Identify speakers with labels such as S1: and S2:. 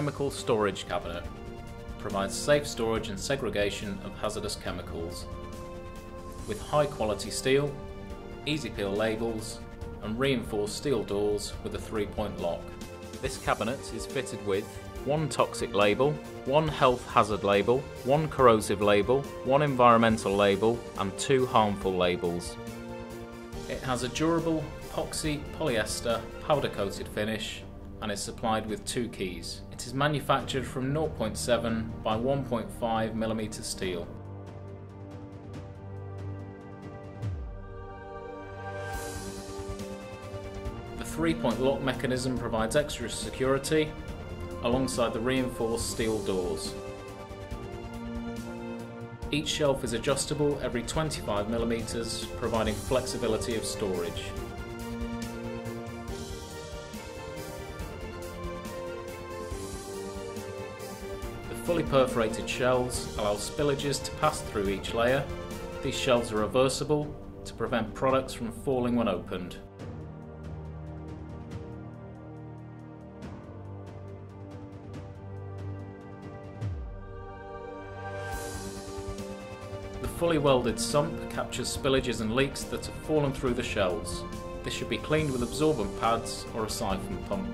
S1: chemical storage cabinet. Provides safe storage and segregation of hazardous chemicals. With high quality steel, easy peel labels and reinforced steel doors with a three point lock. This cabinet is fitted with one toxic label, one health hazard label, one corrosive label, one environmental label and two harmful labels. It has a durable epoxy polyester powder coated finish and is supplied with two keys. It is manufactured from 0.7 by 1.5 mm steel. The three-point lock mechanism provides extra security alongside the reinforced steel doors. Each shelf is adjustable every 25mm, providing flexibility of storage. Fully perforated shelves allow spillages to pass through each layer. These shelves are reversible to prevent products from falling when opened. The fully welded sump captures spillages and leaks that have fallen through the shelves. This should be cleaned with absorbent pads or a siphon pump.